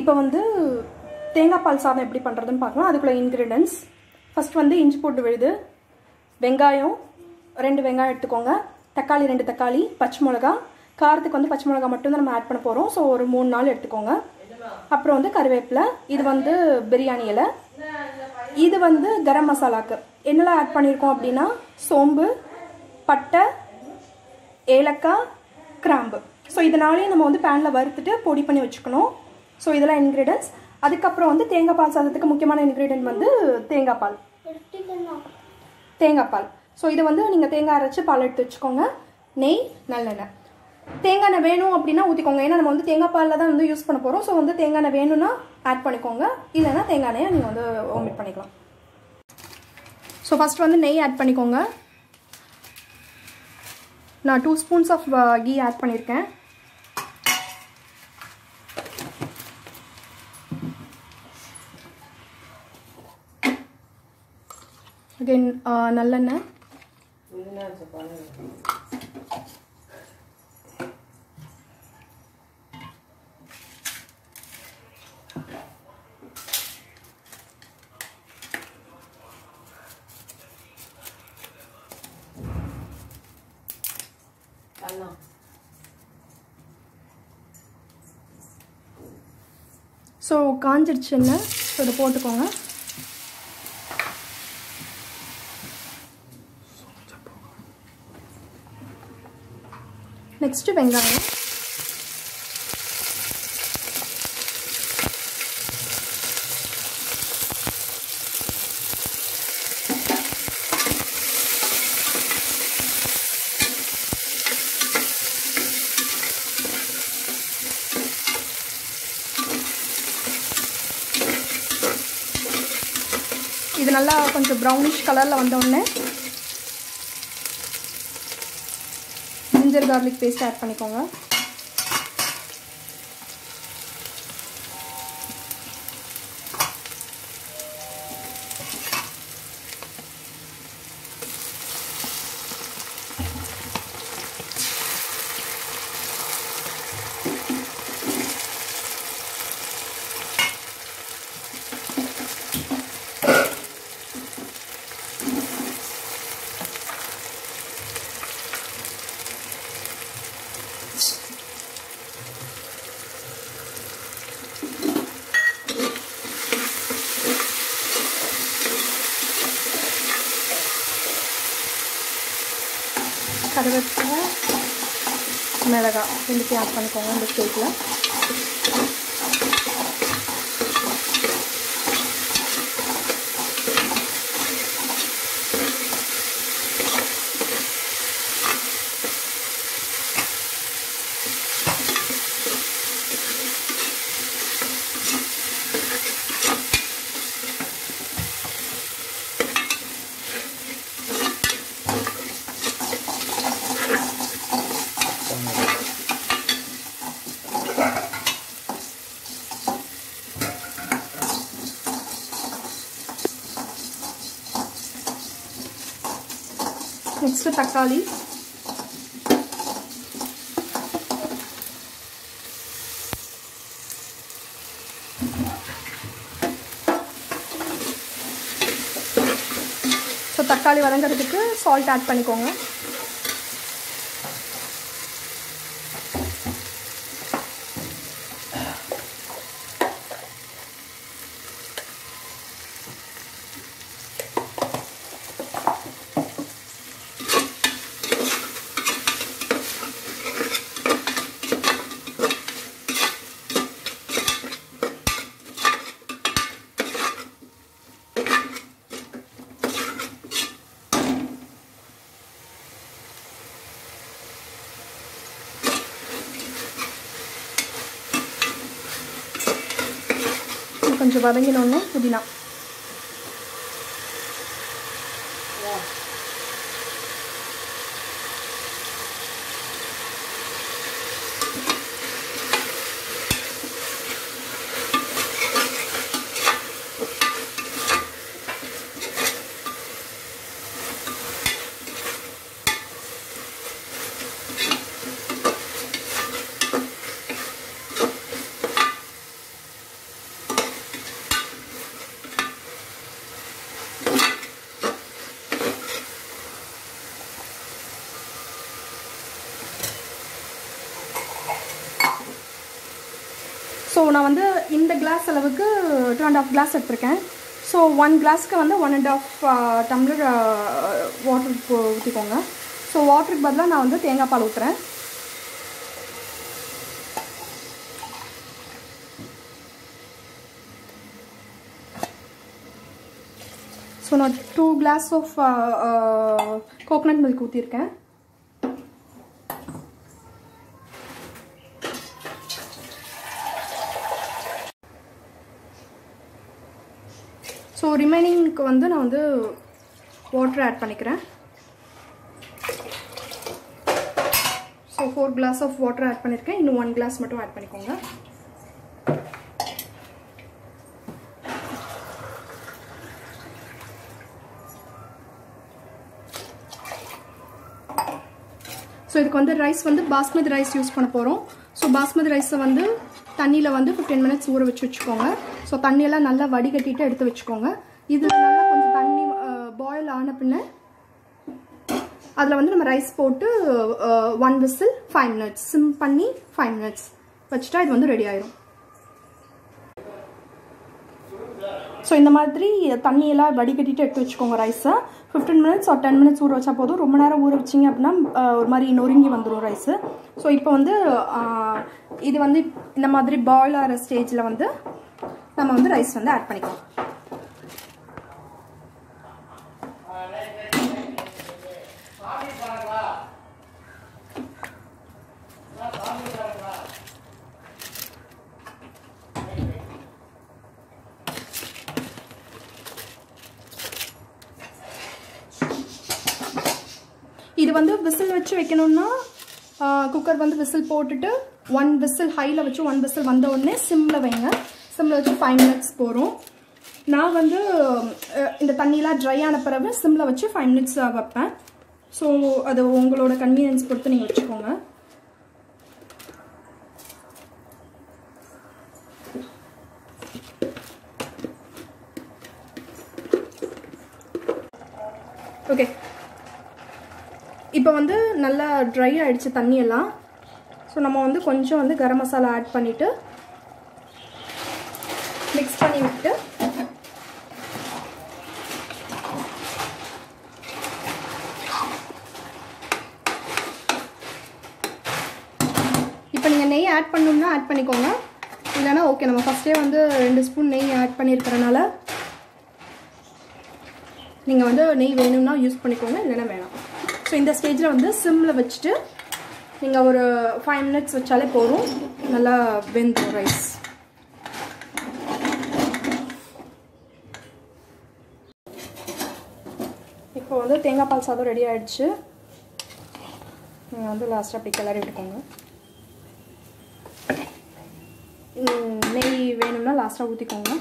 இப்போ வந்து தேங்காய் பால் சாதம் எப்படி பண்ணுறதுன்னு பார்க்கலாம். அதுக்குள்ள இன்க்ரீடியன்ஸ் ஃபஸ்ட் வந்து இஞ்சி போட்டு விழுது. வெங்காயம் ரெண்டு வெங்காயம் எடுத்துக்கோங்க. தக்காளி ரெண்டு தக்காளி பச்சை மிளகா. காரத்துக்கு வந்து பச்சை மிளகா மட்டும் தான் நம்ம ஆட் பண்ண போகிறோம் ஸோ ஒரு மூணு நாள் எடுத்துக்கோங்க. அப்புறம் வந்து கருவேப்பிலை. இது வந்து பிரியாணி இலை. இது வந்து கரம் மசாலாக்கு. என்னெல்லாம் ஆட் பண்ணியிருக்கோம் அப்படின்னா சோம்பு பட்டை ஏலக்காய் கிராம்பு. ஸோ இதனாலேயே நம்ம வந்து பேனில் வறுத்துட்டு பொடி பண்ணி வச்சுக்கணும். ஸோ இதெல்லாம் இன்க்ரீடியன்ஸ் அதுக்கப்புறம் வந்து தேங்காய் பால் சாதத்துக்கு முக்கியமான இன்க்ரீடியன்ட் வந்து தேங்காய் பால். தேங்காய் பால். ஸோ இது வந்து நீங்கள் தேங்காய் அரைச்சி பால் எடுத்து வச்சுக்கோங்க. நெய் நல்லெண்ணெய். தேங்காய் எண்ணெய் வேணும் அப்படின்னா ஊற்றிக்கோங்க ஏன்னா நம்ம வந்து தேங்காய் பாலில் தான் வந்து யூஸ் பண்ண போகிறோம் ஸோ வந்து தேங்காய் எண்ணெய் வேணும்னா ஆட் பண்ணிக்கோங்க. இல்லைன்னா தேங்காய் எண்ணெயை நீங்கள் வந்து ஓமிட் பண்ணிக்கலாம். ஸோ ஃபஸ்ட் வந்து நெய் ஆட் பண்ணிக்கோங்க. நான் two spoons of ghee add பண்ணியிருக்கேன் அகைன் நல்லெண்ணெய். ஸோ காஞ்சிடுச்சுன்னு ஸோ இதை போட்டுக்கோங்க. நெக்ஸ்ட்டு வெங்காயம். இது நல்லா கொஞ்சம் ப்ரௌனிஷ் கலரில் வந்தோடனே ஜிஞ்சர் கார்லிக் பேஸ்ட் ஆட் பண்ணிக்கோங்க. கருவேப்பிலை மிளகாய் ரெண்டுத்தையும் ஆட் பண்ணிக்கோங்க இந்த ஸ்டேட்டில் நெக்ஸ்ட்டு தக்காளி ஸோ தக்காளி வதங்கிறதுக்கு சால்ட் ஆட் பண்ணிக்கோங்க. இது கொஞ்சம் வதங்கினோடனே புதினா. நான் வந்து இந்த கிளாஸ் அளவுக்கு டூ அண்ட் ஆஃப் கிளாஸ் எடுத்திருக்கேன். ஸோ ஒன் கிளாஸ்க்கு வந்து one and half tumbler water ஊற்றிக்கோங்க ஸோ வாட்டருக்கு பதிலாக நான் வந்து தேங்காய் பால் ஊற்றுறேன் ஸோ நான் two glass of coconut milk ஊற்றிருக்கேன் ஸோ ரிமைனிங்க்கு வந்து நான் வந்து வாட்டர் ஆட் பண்ணிக்கிறேன். So four glass of water add பண்ணியிருக்கேன் இன்னும் ஒன் கிளாஸ் மட்டும் ஆட் பண்ணிக்கோங்க. ஸோ இதுக்கு வந்து ரைஸ் வந்து பாஸ்மதி ரைஸ் யூஸ் பண்ண போகிறோம் ஸோ பாஸ்மதி ரைஸை வந்து தண்ணியில் வந்து ஃபிஃப்டீன் மினிட்ஸ் ஊற வச்சு வச்சுக்கோங்க. ஸோ தண்ணியெல்லாம் நல்லா வடிகட்டிட்டு எடுத்து வச்சுக்கோங்க. இதில் நல்லா கொஞ்சம் தண்ணி பாயில் ஆன பின்ன அதில் வந்து நம்ம ரைஸ் போட்டு one whistle five minutes sim பண்ணி ஃபைவ் மினிட்ஸ் வச்சுட்டா இது வந்து ரெடி ஆயிரும். ஸோ இந்த மாதிரி தண்ணியெல்லாம் வடிகட்டிட்டு எடுத்து வச்சுக்கோங்க ரைஸை ஃபிஃப்டீன் மினிட்ஸ் ஒரு டென் மினிட்ஸ் ஊற வச்சா போதும். ரொம்ப நேரம் ஊற வச்சிங்க அப்படின்னா ஒரு மாதிரி நொறுங்கி வந்துடும் ரைஸு ஸோ இப்போ வந்து இது வந்து இந்த மாதிரி பாயில் ஆகிற ஸ்டேஜில் வந்து நம்ம வந்து ரைஸ் வந்து ஆட் பண்ணிக்கலாம். இது வந்து விசில் வச்சு வைக்கணும்னா குக்கர் வந்து விசில் போட்டுட்டு ஒன் விசில் ஹையில் வச்சு ஒன் விசில் வந்த உடனே சிம்மில் வைங்க. சிம்மில் வச்சு ஃபைவ் மினிட்ஸ் போகிறோம் நான் வந்து இந்த தண்ணியெலாம் ட்ரை ஆன பிறகு சிம்மில் வச்சு ஃபைவ் மினிட்ஸ் வைப்பேன். ஸோ அது உங்களோட கன்வீனியன்ஸ் பொறுத்து நீங்கள் வச்சுக்கோங்க. ஓகே இப்போ வந்து நல்லா ட்ரை ஆகிடுச்சு தண்ணியெல்லாம். ஸோ நம்ம வந்து கொஞ்சம் வந்து கரம் மசாலா ஆட் பண்ணிவிட்டு மிக்ஸ் பண்ணி விட்டு இப்போ நீங்கள் நெய் ஆட் பண்ணணும்னா ஆட் பண்ணிக்கோங்க. இல்லைனா ஓகே நம்ம ஃபஸ்ட்டே வந்து ரெண்டு ஸ்பூன் நெய் ஆட் பண்ணியிருக்கிறனால நீங்கள் வந்து நெய் வேணும்னா யூஸ் பண்ணிக்கோங்க இல்லைன்னா வேணாம். ஸோ இந்த ஸ்டேஜில் வந்து சிம்மில் வச்சுட்டு நீங்கள் ஒரு ஃபைவ் மினிட்ஸ் வச்சாலே போதும். நல்லா வெந்துடும் ரைஸ் இப்போ வந்து தேங்காய் பால் சாதம் ரெடி ஆகிடுச்சு நீங்கள் வந்து லாஸ்ட்டாக அப்படி கிளறி விட்டுக்கோங்க. நெய் வேணும்னா லாஸ்ட்டாக ஊற்றிக்கோங்க